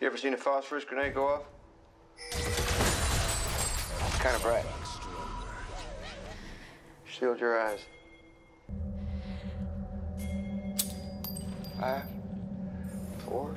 You ever seen a phosphorus grenade go off? It's kind of bright. Shield your eyes. Five, four,